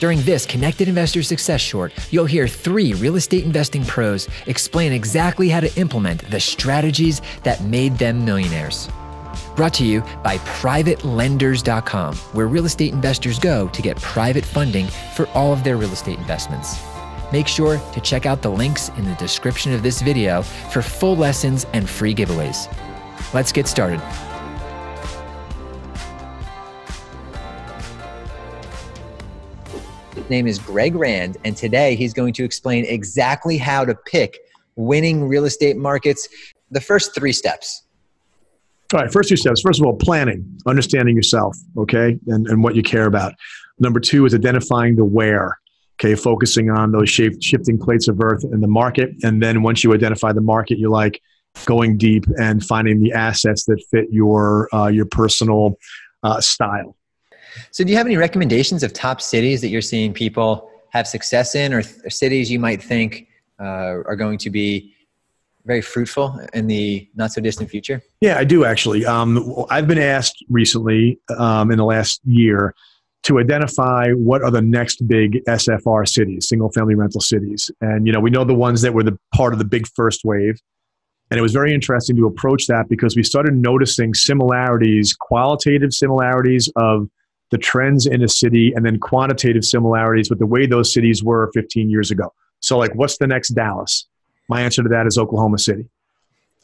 During this Connected Investor Success Short, you'll hear three real estate investing pros explain exactly how to implement the strategies that made them millionaires. Brought to you by PrivateLenders.com, where real estate investors go to get private funding for all of their real estate investments. Make sure to check out the links in the description of this video for full lessons and free giveaways. Let's get started. Name is Greg Rand, and today he's going to explain exactly how to pick winning real estate markets. The first three steps. All right, first two steps. First of all, planning, understanding yourself, okay, and, and what you care about. Number two is identifying the where, okay, focusing on those shape, shifting plates of earth in the market. And then once you identify the market, you like going deep and finding the assets that fit your, uh, your personal uh, style. So, do you have any recommendations of top cities that you're seeing people have success in, or, th- cities you might think uh, are going to be very fruitful in the not so distant future? Yeah, I do actually. Um, I've been asked recently um, in the last year to identify what are the next big SFR cities, single family rental cities. And, you know, we know the ones that were the part of the big first wave. And it was very interesting to approach that because we started noticing similarities, qualitative similarities of the trends in a city and then quantitative similarities with the way those cities were 15 years ago. So, like, what's the next Dallas? My answer to that is Oklahoma City.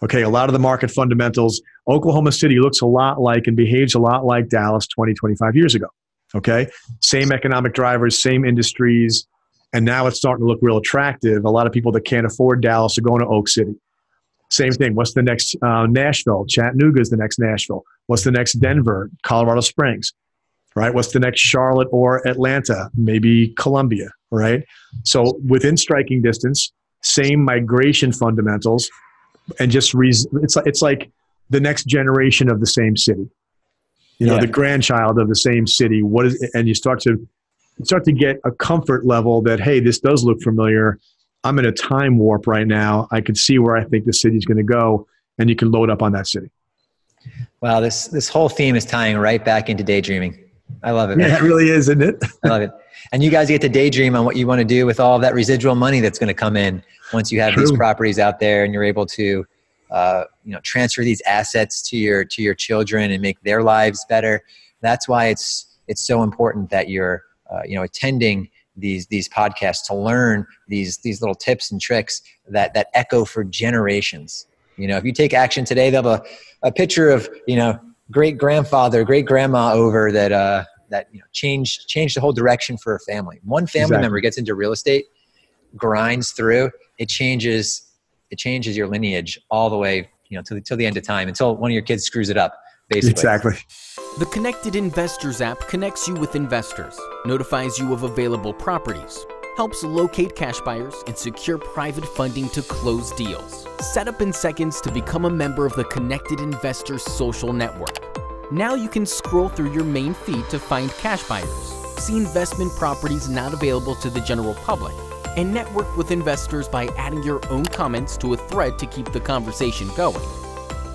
Okay, a lot of the market fundamentals, Oklahoma City looks a lot like and behaves a lot like Dallas 20, 25 years ago. Okay, same economic drivers, same industries, and now it's starting to look real attractive. A lot of people that can't afford Dallas are going to Oak City. Same thing. What's the next uh, Nashville? Chattanooga is the next Nashville. What's the next Denver? Colorado Springs right? What's the next Charlotte or Atlanta? Maybe Columbia, right? So within striking distance, same migration fundamentals, and just reason, it's like it's like the next generation of the same city. You know, yeah. the grandchild of the same city. What is and you start to start to get a comfort level that hey, this does look familiar. I'm in a time warp right now. I can see where I think the city's going to go, and you can load up on that city. Wow, this this whole theme is tying right back into daydreaming. I love it. Yeah, it really is, isn't it? I love it. And you guys get to daydream on what you want to do with all of that residual money that's going to come in once you have True. these properties out there and you're able to, uh, you know, transfer these assets to your to your children and make their lives better. That's why it's it's so important that you're, uh, you know, attending these these podcasts to learn these these little tips and tricks that that echo for generations. You know, if you take action today, they'll have a, a picture of you know great grandfather, great grandma over that uh, that you know changed changed the whole direction for a family. One family exactly. member gets into real estate, grinds through, it changes it changes your lineage all the way you know to the, till the end of time until one of your kids screws it up. Basically. Exactly. The Connected Investors app connects you with investors, notifies you of available properties, helps locate cash buyers, and secure private funding to close deals. Set up in seconds to become a member of the Connected Investors social network. Now you can scroll through your main feed to find cash buyers, see investment properties not available to the general public, and network with investors by adding your own comments to a thread to keep the conversation going.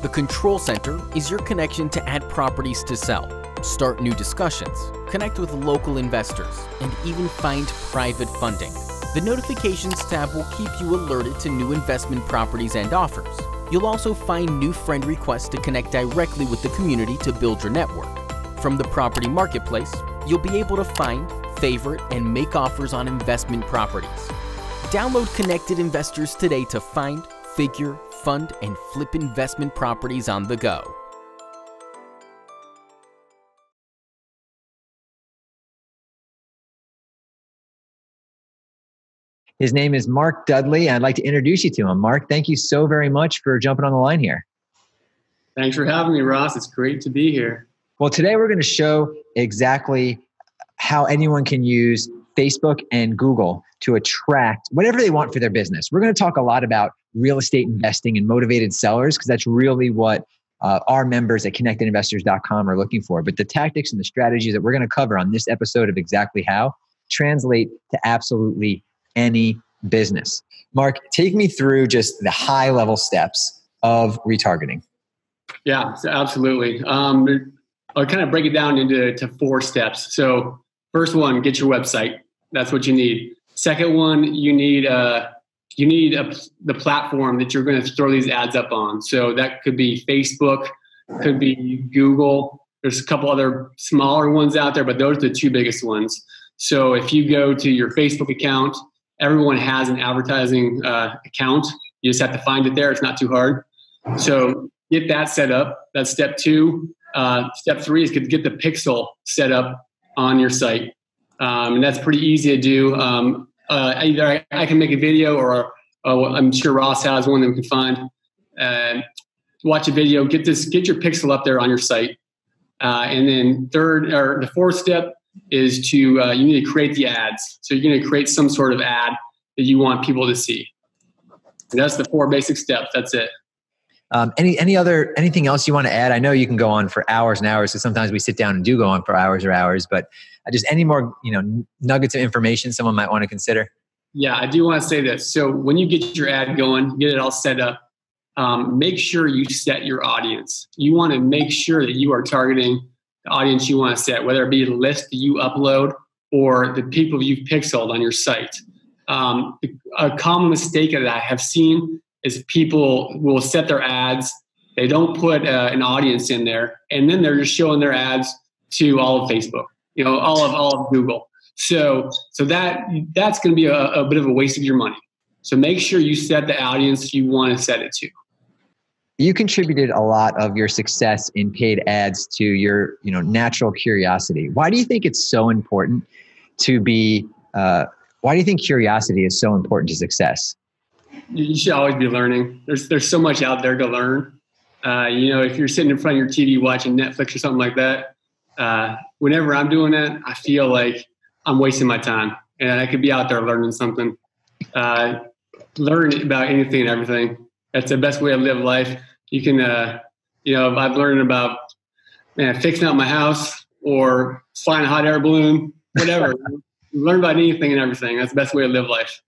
The Control Center is your connection to add properties to sell, start new discussions, connect with local investors, and even find private funding. The Notifications tab will keep you alerted to new investment properties and offers. You'll also find new friend requests to connect directly with the community to build your network. From the property marketplace, you'll be able to find, favorite, and make offers on investment properties. Download Connected Investors today to find, figure, fund, and flip investment properties on the go. His name is Mark Dudley. I'd like to introduce you to him. Mark, thank you so very much for jumping on the line here. Thanks for having me, Ross. It's great to be here. Well, today we're going to show exactly how anyone can use Facebook and Google to attract whatever they want for their business. We're going to talk a lot about real estate investing and motivated sellers because that's really what uh, our members at connectedinvestors.com are looking for. But the tactics and the strategies that we're going to cover on this episode of Exactly How translate to absolutely any business. Mark, take me through just the high level steps of retargeting. Yeah, absolutely. Um, I'll kind of break it down into to four steps. So, first one, get your website. That's what you need. Second one, you need uh, you need a, the platform that you're going to throw these ads up on. So that could be Facebook, could be Google. There's a couple other smaller ones out there, but those are the two biggest ones. So if you go to your Facebook account, everyone has an advertising uh, account. You just have to find it there. It's not too hard. So get that set up. That's step two. Uh, step three is get the pixel set up on your site. Um, and that's pretty easy to do. Um, uh, either I, I, can make a video or uh, I'm sure Ross has one that we can find. Watch a video, get this, get your pixel up there on your site. Uh, and then third or the fourth step is to uh, you need to create the ads. So you're going to create some sort of ad that you want people to see. And that's the four basic steps. That's it. Um, any any other anything else you want to add? I know you can go on for hours and hours. So sometimes we sit down and do go on for hours or hours. But I just any more you know nuggets of information someone might want to consider. Yeah, I do want to say this. So when you get your ad going, get it all set up. Um, make sure you set your audience. You want to make sure that you are targeting the audience you want to set, whether it be the list that you upload or the people you've pixeled on your site. Um, a common mistake that I have seen is people will set their ads, they don't put uh, an audience in there, and then they're just showing their ads to all of Facebook, you know, all of all of Google. So so that that's going to be a, a bit of a waste of your money. So make sure you set the audience you want to set it to. You contributed a lot of your success in paid ads to your, you know, natural curiosity. Why do you think it's so important to be? Uh, why do you think curiosity is so important to success? you should always be learning. There's there's so much out there to learn. Uh, you know, if you're sitting in front of your TV watching Netflix or something like that, uh, whenever I'm doing that, I feel like I'm wasting my time, and I could be out there learning something. Uh, learn about anything and everything. That's the best way to live life. You can, uh, you know, I've learned about man fixing up my house or flying a hot air balloon, whatever. learn about anything and everything. That's the best way to live life.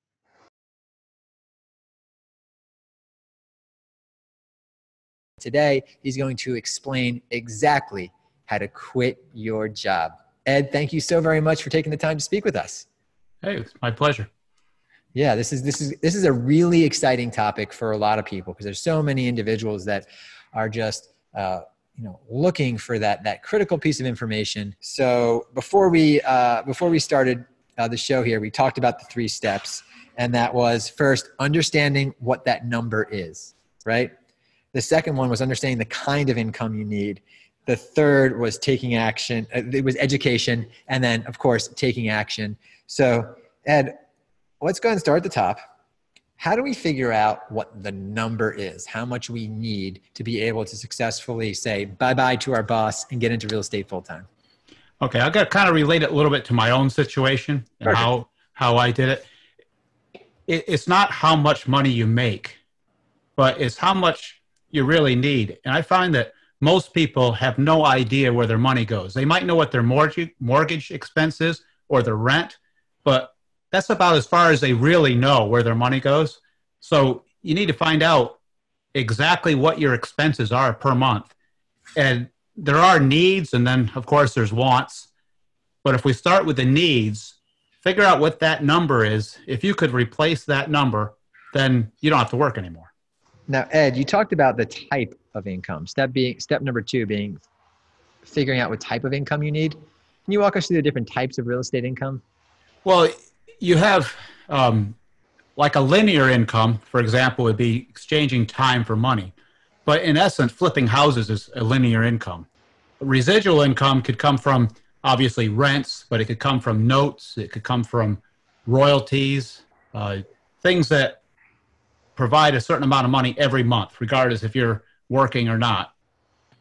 Today, he's going to explain exactly how to quit your job. Ed, thank you so very much for taking the time to speak with us. Hey, it's my pleasure. Yeah, this is this is this is a really exciting topic for a lot of people because there's so many individuals that are just uh, you know looking for that that critical piece of information. So before we uh, before we started uh, the show here, we talked about the three steps, and that was first understanding what that number is, right? The second one was understanding the kind of income you need. The third was taking action. Uh, it was education. And then, of course, taking action. So, Ed, let's go and start at the top. How do we figure out what the number is? How much we need to be able to successfully say bye bye to our boss and get into real estate full time? Okay, I got to kind of relate it a little bit to my own situation and Perfect. how how I did it. it. It's not how much money you make, but it's how much you really need. And I find that most people have no idea where their money goes. They might know what their mortgage mortgage expense is or their rent, but that's about as far as they really know where their money goes. So you need to find out exactly what your expenses are per month. And there are needs and then of course there's wants. But if we start with the needs, figure out what that number is. If you could replace that number, then you don't have to work anymore. Now, Ed, you talked about the type of income. Step being step number two being figuring out what type of income you need. Can you walk us through the different types of real estate income? Well, you have um, like a linear income, for example, would be exchanging time for money. But in essence, flipping houses is a linear income. Residual income could come from obviously rents, but it could come from notes, it could come from royalties, uh, things that provide a certain amount of money every month, regardless if you're working or not.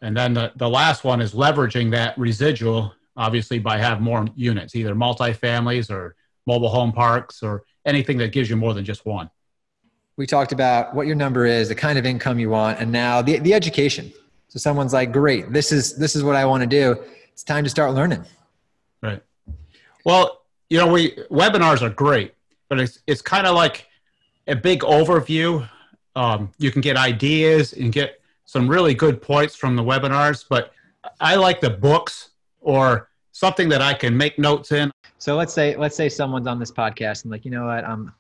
And then the, the last one is leveraging that residual, obviously, by have more units, either multifamilies or mobile home parks or anything that gives you more than just one. We talked about what your number is, the kind of income you want, and now the, the education. So someone's like, great, this is this is what I want to do. It's time to start learning. Right. Well, you know, we webinars are great, but it's it's kind of like a big overview. Um, you can get ideas and get some really good points from the webinars, but I like the books or something that I can make notes in. So let's say let's say someone's on this podcast and like, you know what, I'm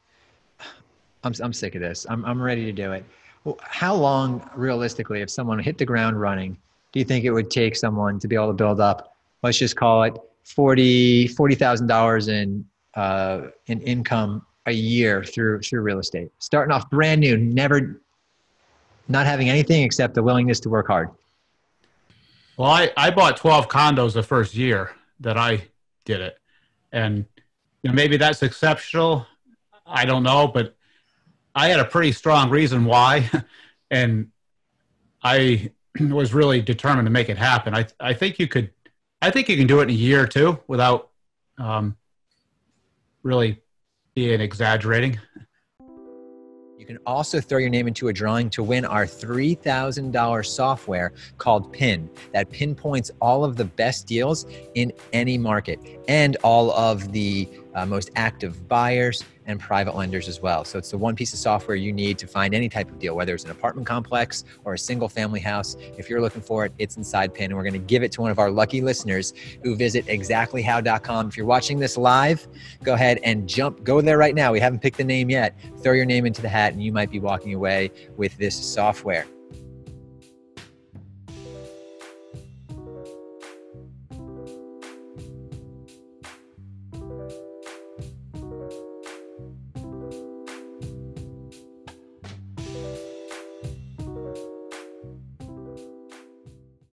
I'm I'm sick of this. I'm I'm ready to do it. Well, how long realistically, if someone hit the ground running, do you think it would take someone to be able to build up? Let's just call it forty forty thousand dollars in uh, in income a year through through real estate, starting off brand new, never not having anything except the willingness to work hard. Well, I, I bought 12 condos the first year that I did it. And you know, maybe that's exceptional. I don't know, but I had a pretty strong reason why. and I was really determined to make it happen. I, I think you could, I think you can do it in a year or two without um, really being exaggerating. Can also throw your name into a drawing to win our $3,000 software called PIN that pinpoints all of the best deals in any market and all of the uh, most active buyers and private lenders as well. So it's the one piece of software you need to find any type of deal, whether it's an apartment complex or a single family house. If you're looking for it, it's inside PIN. And we're going to give it to one of our lucky listeners who visit exactlyhow.com. If you're watching this live, go ahead and jump, go there right now. We haven't picked the name yet. Throw your name into the hat and you might be walking away with this software.